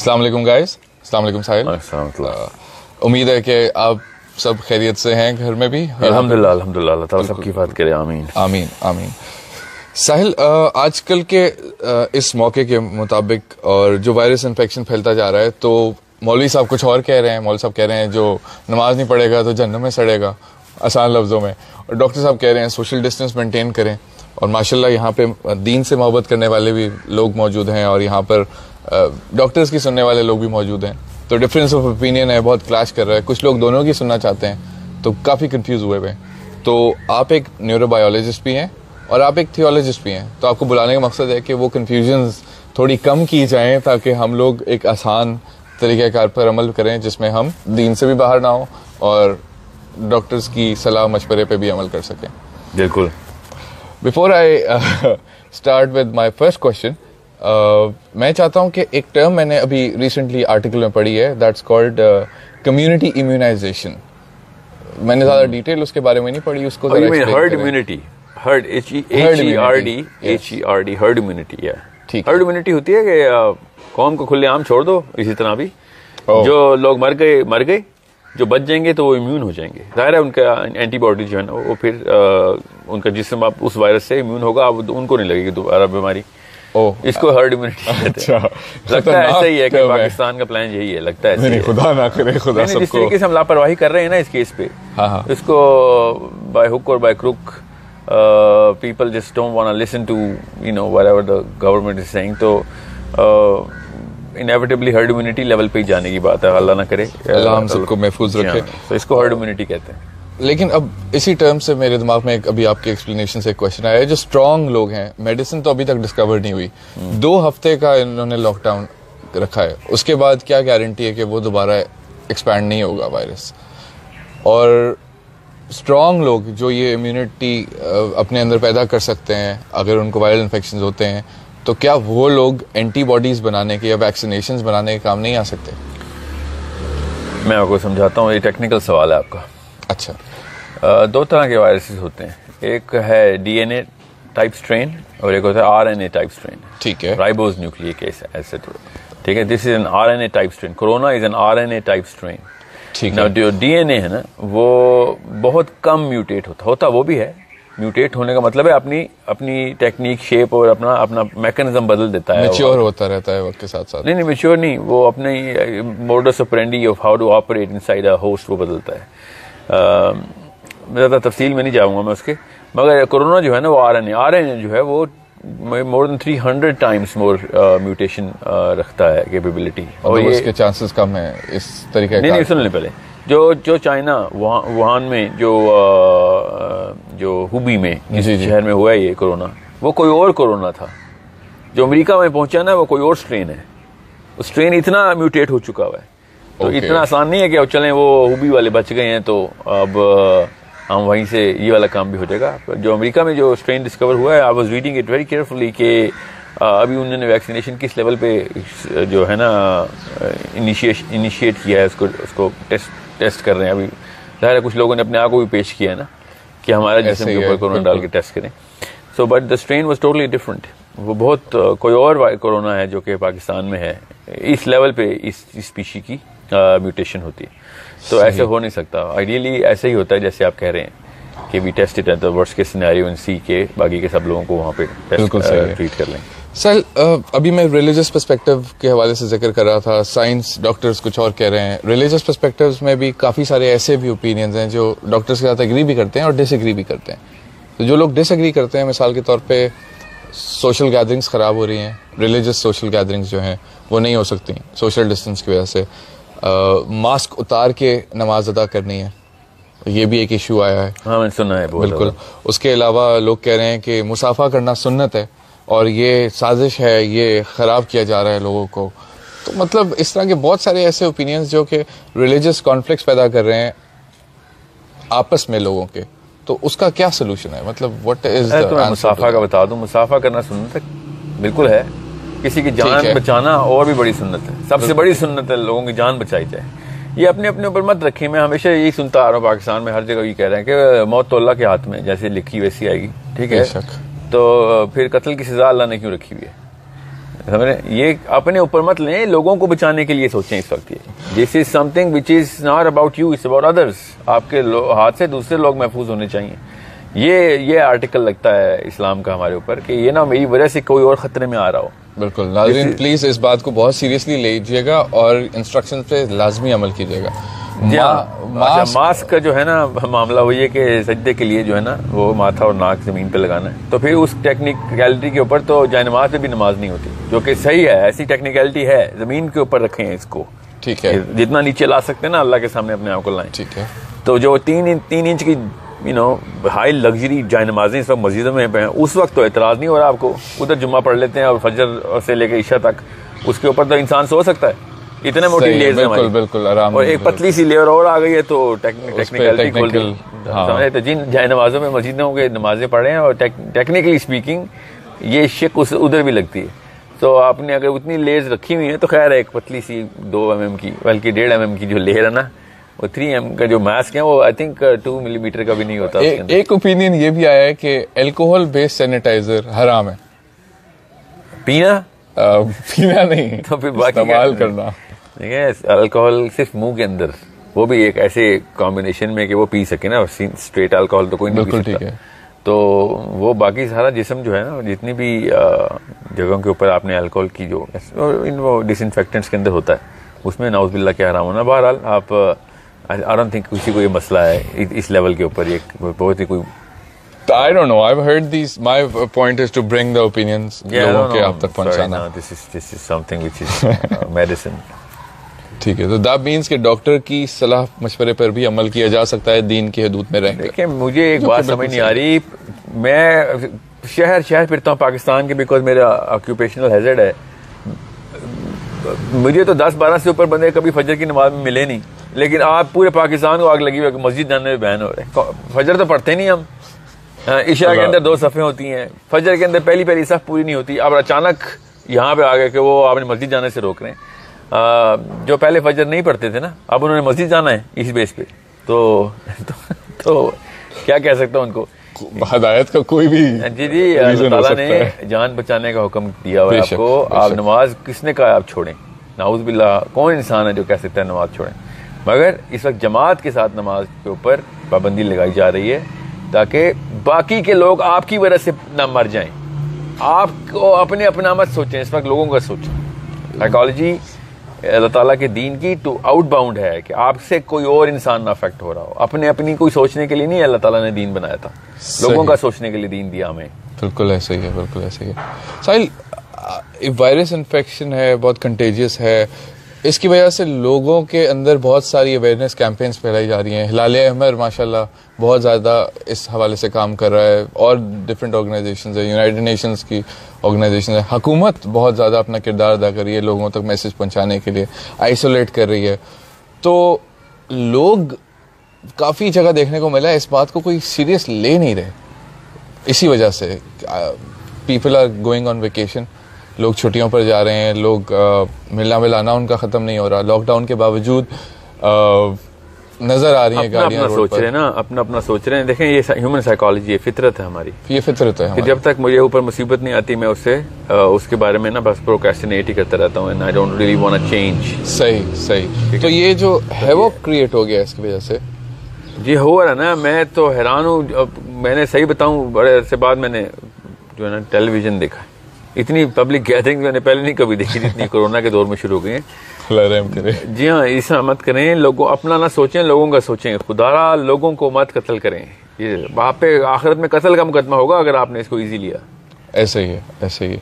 السلام علیکم گائز السلام علیکم ساحل. امید ہے کہ آپ سب خیریت سے ہیں گھر میں بھی؟ الحمد للہ الحمد للہ اللہ تعالیٰ سب کی بات کرے آمین. آمین آمین. ساحل آج کل کے اس موقع کے مطابق اور جو وائرس انفیکشن پھیلتا جا رہا ہے تو مولوی صاحب کچھ اور کہہ رہے ہیں مولوی صاحب کہہ رہے ہیں جو نماز نہیں پڑھے گا تو جہنم میں سڑے گا آسان لفظوں میں. اور ڈاکٹر صاحب کہہ رہے ہیں سوشل ڈسٹینس مینٹین کریں اور ماشاء اللہ یہاں پہ دین سے محبت کرنے والے بھی لوگ موجود ہیں اور یہاں پر ڈاکٹرز کی سننے والے لوگ بھی موجود ہیں۔ تو ڈفرینس آف اوپینین ہے بہت کلاش کر رہا ہے۔ کچھ لوگ دونوں کی سننا چاہتے ہیں تو کافی کنفیوز ہوئے ہوئے تو آپ ایک نیورو بایولوجسٹ بھی ہیں اور آپ ایک تھیولوجسٹ بھی ہیں۔ تو آپ کو بلانے کا مقصد ہے کہ وہ کنفیوژنز تھوڑی کم کی جائیں تاکہ ہم لوگ ایک آسان طریقہ کار پر عمل کریں جس میں ہم دین سے بھی باہر نہ ہوں اور ڈاکٹرز کی صلاح مشورے پہ بھی عمل کر سکیں۔ بالکل۔ Before I start with my first question میں چاہتا ہوں کہ ایک ٹرم میں نے ابھی ریسنٹلی آرٹیکل میں پڑھی ہے دیٹس کالڈ کمیونٹی امیونائزیشن میں نے زیادہ ڈیٹیل اس کے بارے میں نہیں پڑھی اس کو ہرڈ امیونٹی ہرڈ امیونٹی ہے۔ ہرڈ امیونٹی ہوتی ہے کہ قوم کو کھلے عام چھوڑ دو اسی طرح بھی۔ جو لوگ مر گئے مر گئے۔ جو بچ جائیں گے تو وہ امیون ہو جائیں گے۔ ظاہر ہے ان کا اینٹی باڈی جو ہے نا وہ پھر ان کا جسم اب اس وائرس سے امیون ہوگا اب ان کو نہیں لگے گی دوبارہ بیماری۔ اس کو ہرڈ امیونٹی لگتا ہے ایسا ہی ہے کہ پاکستان کا پلان یہی ہے لگتا ہے خدا نہ کرے خدا جس طریقے سے ہم لاپرواہی کر رہے ہیں نا اس کیس پہ۔ اس کو بائی ہک اور by crook people just don't want listen to you know whatever the government is saying تو انیویٹیبلی ہرڈ امیونٹی لیول پہ ہی جانے کی بات ہے۔ اللہ نہ کرے۔ اللہ ہم سب کو محفوظ رکھے۔ تو اس کو ہرڈ امیونٹی کہتے ہیں۔ لیکن اب اسی ٹرم سے میرے دماغ میں ابھی آپ کے ایکسپلینیشن سے ایک کوشچن آیا ہے جو اسٹرانگ لوگ ہیں میڈیسن تو ابھی تک ڈسکور نہیں ہوئی۔ دو ہفتے کا انہوں نے لاک ڈاؤن رکھا ہے۔ اس کے بعد کیا گارنٹی ہے کہ وہ دوبارہ ایکسپینڈ نہیں ہوگا وائرس اور اسٹرانگ لوگ جو یہ امیونٹی اپنے اندر پیدا کر سکتے ہیں اگر ان کو وائرل انفیکشن ہوتے ہیں تو کیا وہ لوگ اینٹی باڈیز بنانے کے یا ویکسینیشن بنانے کے کام نہیں آ سکتے؟ میں آپ کو سمجھاتا ہوں یہ ٹیکنیکل سوال ہے آپ کا۔ اچھا۔ دو طرح کے وائرسز ہوتے ہیں۔ ایک ہے D N A type strain اور ایک ہوتا ہے R N A type strain ٹھیک ہے۔ رائبوز نیوکلیک ایسے ٹھیک ہے this is an R N A type strain corona is an R N A type strain ٹھیک ہے۔ جو ڈی این اے ہے نا وہ بہت کم میوٹیٹ ہوتا ہوتا وہ بھی ہے۔ میوٹیٹ ہونے کا مطلب ہے اپنی اپنی ٹیکنیک شیپ اور اپنا اپنا میکنزم بدل دیتا ہے۔ میچور ہوتا رہتا ہے وقت کے ساتھ ساتھ۔ نہیں نہیں میچور نہیں وہ اپنے modes of پرینڈی of how to operate inside host وہ بدلتا ہے۔ زیادہ تفصیل میں نہیں جاؤں گا میں اس کے۔ مگر کورونا جو ہے نا وہ R N A R N A جو ہے وہ more than three hundred times more mutation رکھتا ہے کیپیبلٹی اور اس کے چانسز کم ہیں اس طریقے نہیں نہیں سن لیں پہلے۔ جو جو چائنا وہان میں جو جو ہوبی میں جس شہر میں ہوا ہے یہ کورونا وہ کوئی اور کورونا تھا۔ جو امریکہ میں پہنچا نا وہ کوئی اور اسٹرین ہے۔ وہ اسٹرین اتنا میوٹیٹ ہو چکا ہوا ہے۔ تو اتنا آسان نہیں ہے کہ چلیں وہ ہوبی والے بچ گئے ہیں تو اب ہم وہیں سے یہ والا کام بھی ہو جائے گا۔ جو امریکہ میں جو اسٹرین ڈسکور ہوا ہے I was reading it very carefully کہ ابھی انہوں نے ویکسینیشن کس لیول پہ جو ہے نا انیشیٹ کیا ہے اس کو اس کو ٹیسٹ ٹیسٹ کر رہے ہیں۔ ابھی ظاہر ہے کچھ لوگوں نے اپنے آپ کو بھی پیش کیا ہے نا کہ ہمارا جسم کے اوپر کورونا ڈال کے ٹیسٹ کریں۔ So but the strain was totally different وہ بہت کوئی اور کورونا ہے جو کہ پاکستان میں ہے۔ اس لیول پہ اس اسپیشی کی میوٹیشن ہوتی ہے۔ تو ایسے ہو نہیں سکتا۔ آئیڈیلی ایسے ہی ہوتا ہے جیسے آپ کہہ رہے ہیں کہ وی ٹیسٹ اٹ ورس کے سینیریو ان سی کے باقی کے سب لوگوں کو وہاں پہ ٹریٹ کر لیں۔ سر ابھی میں ریلیجس پرسپیکٹو کے حوالے سے ذکر کر رہا تھا۔ سائنس ڈاکٹرز کچھ اور کہہ رہے ہیں۔ ریلیجس پرسپیکٹوز میں بھی کافی سارے ایسے بھی اوپینینز ہیں جو ڈاکٹرز کے ساتھ اگری بھی کرتے ہیں اور ڈس ایگری بھی کرتے ہیں۔ تو جو لوگ ڈس ایگری کرتے ہیں مثال کے طور پہ سوشل گیدرنگس خراب ہو رہی ہیں۔ ریلیجس سوشل گیدرنگس جو ہیں وہ نہیں ہو سکتی۔ سوشل ڈسٹینس کی وجہ سے۔ ماسک اتار کے نماز ادا کرنی ہے۔ یہ بھی ایک ایشو آیا ہے۔ ہاں میں سنا ہے بالکل۔ اس کے علاوہ لوگ کہہ رہے ہیں کہ مسافہ کرنا سنت ہے اور یہ سازش ہے یہ خراب کیا جا رہا ہے لوگوں کو۔ تو مطلب اس طرح کے بہت سارے ایسے اوپینینس جو کہ ریلیجس کانفلکٹس پیدا کر رہے ہیں آپس میں لوگوں کے۔ تو اس کا کیا سولوشن ہے؟ مطلب وٹ از مسافہ کا بتا دوں۔ مسافہ کرنا سنت ہے بالکل ہے۔ کسی کی جان بچانا اور بھی بڑی سنت ہے۔ سب سے بڑی سنت ہے لوگوں کی جان بچائی جائے۔ یہ اپنے اپنے اوپر مت رکھیں۔ میں ہمیشہ یہی سنتا آ رہا ہوں پاکستان میں ہر جگہ یہ کہہ رہے ہیں کہ موت تو اللہ کے ہاتھ میں جیسے لکھی ویسی آئے گی ٹھیک ہے؟ تو پھر قتل کی سزا اللہ نے کیوں رکھی ہوئی ہے؟ یہ اپنے اوپر مت لیں لوگوں کو بچانے کے لیے سوچیں اس وقت یہ۔ This is something which is not about you it's about others آپ کے ہاتھ سے دوسرے لوگ محفوظ ہونے چاہیے۔ یہ یہ آرٹیکل لگتا ہے اسلام کا ہمارے اوپر کہ یہ نا میری وجہ سے کوئی اور خطرے میں آ رہا ہو۔ بالکل. ناظرین پلیز اس بات کو بہت سیریسلی لیجیے گا اور انسٹرکشن پہ لازمی عمل کیجیے گا. جی ہاں. ماسک کا جو ہے نا معاملہ وہ یہ کہ سجدے کے لیے جو ہے نا وہ ماتھا اور ناک زمین پہ لگانا ہے. تو پھر اس ٹیکنیکلٹی کے اوپر تو جائے نماز پہ بھی نماز نہیں ہوتی جو کہ صحیح ہے ایسی ٹیکنیکلٹی ہے زمین کے اوپر رکھیں اس کو. ٹھیک ہے. جتنا نیچے لا سکتے ہیں نا اللہ کے سامنے اپنے آپ کو لائیں. ٹھیک ہے. تو جو تین تین انچ کی یو نو ہائی لگژری جائے نمازیں اس وقت مسجدوں میں ہیں۔ اس وقت تو اعتراض نہیں ہو رہا آپ کو۔ ادھر جمعہ پڑھ لیتے ہیں اور فجر سے لے کے عشاء تک اس کے اوپر تو انسان سو سکتا ہے۔ اتنے موٹی لیئر بالکل بالکل آرام اور ایک پتلی سی لیئر اور آ گئی ہے تو ٹیکنیکلٹی کھول دی تو جن جائے نمازوں میں مسجدوں کے نمازیں پڑھے ہیں اور ٹیکنیکلی اسپیکنگ یہ شک ادھر بھی لگتی ہے۔ تو آپ نے اگر اتنی لیئرز رکھی ہوئی ہیں تو خیر ایک پتلی سی دو ایم ایم کی بلکہ ڈیڑھ ایم ایم کی جو لیئر ہے نا وہ تھری ایم کا جو ماسک ہے وہ I think two millimetre کا بھی نہیں ہوتا ایک اوپینین یہ بھی آیا ہے کہ الکوہل بیس سینیٹائزر حرام ہے۔ پینا؟ پینا نہیں۔ تو پھر استعمال کرنا۔ الکوہل صرف منہ کے اندر وہ بھی ایک ایسے کمبینیشن میں کہ وہ پی سکے نا اسٹریٹ الکوہل تو کوئی نہیں ٹھیک ہے۔ تو وہ باقی سارا جسم جو ہے نا جتنی بھی جگہوں کے اوپر آپ نے الکوہل کی جو وہ ڈس انفیکٹنٹس کے اندر ہوتا ہے اس میں ناؤز باللہ کیا حرام ہونا۔ بہرحال آپ آئی ڈونٹ تھنک کسی کو یہ مسئلہ ہے اس لیول کے اوپر یہ بہت ہی کوئی I don't know. I've heard these. My point is to bring the opinions. Yeah, لوگوں کے. آپ تک پہنچانا this is this is something which is uh, medicine. ٹھیک ہے تو that means کہ ڈاکٹر کی صلاح مشورے پر بھی عمل کیا جا سکتا ہے دین کی حدود میں رہ دیکھیں مجھے ایک بات سمجھ نہیں آ رہی میں شہر شہر پھرتا ہوں پاکستان کے بیکاز میرا آکوپیشنل ہیزڈ ہے مجھے تو دس بارہ سے اوپر بندے کبھی فجر کی نماز میں ملے نہیں لیکن آپ پورے پاکستان کو آگ لگی ہوئی کہ مسجد جانے میں بہن ہو رہے ہیں۔ فجر تو پڑھتے نہیں ہم۔ عشاء کے اندر دو صفحے ہوتی ہیں۔ فجر کے اندر پہلی پہلی صف پوری نہیں ہوتی۔ اب اچانک یہاں پہ آ گئے کہ وہ آپ نے مسجد جانے سے روک رہے ہیں۔ جو پہلے فجر نہیں پڑھتے تھے نا اب انہوں نے مسجد جانا ہے اس بیس پہ۔ تو تو کیا کہہ سکتا ہوں ان کو؟ ہدایت کا کوئی بھی جی جی اللہ تعالیٰ نے جان بچانے کا حکم دیا ہوا ہے آپ کو۔ آپ نماز کس نے کہا آپ چھوڑیں؟ ناؤز باللہ کون انسان ہے جو کہہ سکتا ہے نماز چھوڑیں؟ مگر اس وقت جماعت کے ساتھ نماز کے اوپر پابندی لگائی جا رہی ہے تاکہ باقی کے لوگ آپ کی وجہ سے نہ مر جائیں۔ آپ کو اپنے اپنا مت سوچیں اس وقت لوگوں کا سوچیں۔ سائیکالوجی اللہ تعالیٰ کے دین کی ٹو آؤٹ باؤنڈ ہے کہ آپ سے کوئی اور انسان نہ افیکٹ ہو رہا ہو۔ اپنے اپنی کوئی سوچنے کے لیے نہیں اللہ تعالیٰ نے دین بنایا تھا۔ لوگوں کا سوچنے کے لیے دین دیا ہمیں۔ بالکل ایسا ہی ہے بالکل ایسا ہی ہے۔ ساحل وائرس انفیکشن ہے بہت کنٹیجیس ہے۔ اس کی وجہ سے لوگوں کے اندر بہت ساری اویئرنیس کیمپینس پھیلائی جا رہی ہیں۔ ہلال احمد ماشاء اللہ بہت زیادہ اس حوالے سے کام کر رہا ہے۔ اور ڈفرینٹ آرگنائزیشنز ہیں یونائٹڈ نیشنز کی آرگنائزیشن ہے حکومت بہت زیادہ اپنا کردار ادا کر رہی ہے لوگوں تک میسج پہنچانے کے لیے آئسولیٹ کر رہی ہے۔ تو لوگ کافی جگہ دیکھنے کو ملا ہے اس بات کو کوئی سیریس لے نہیں رہے۔ اسی وجہ سے people are going on vacation لوگ چھٹیوں پر جا رہے ہیں لوگ ملنا ملانا ان کا ختم نہیں ہو رہا۔ لاک ڈاؤن کے باوجود نظر آ رہی ہیں گاڑیاں سوچ رہے ہیں نا اپنا اپنا سوچ رہے ہیں۔ دیکھیں یہ ہیومن سائیکالوجی ہے فطرت ہے ہماری۔ یہ فطرت ہے کہ جب تک مجھے اوپر مصیبت نہیں آتی میں اس سے اس کے بارے میں نا بس پروکیسٹینیٹ ہی کرتا رہتا ہوں I don't really want change صحیح صحیح۔ تو یہ جو ہیوک کریٹ ہو گیا اس کی وجہ سے؟ جی ہو رہا نا۔ میں تو حیران ہوں۔ میں نے صحیح بتاؤں بڑے عرصے بعد میں نے جو ہے نا ٹیلی ویژن دیکھا۔ اتنی پبلک گیدرنگ میں نے پہلے نہیں کبھی دیکھی جتنی کورونا کے دور میں شروع ہو گئی ہیں جی ہاں ایسا مت کریں لوگوں اپنا نہ سوچیں لوگوں کا سوچیں۔ خدا لوگوں کو مت قتل کریں۔ یہ وہاں پہ آخرت میں قتل کا مقدمہ ہوگا اگر آپ نے اس کو ایزی لیا۔ ایسے ہی ہے ایسے ہی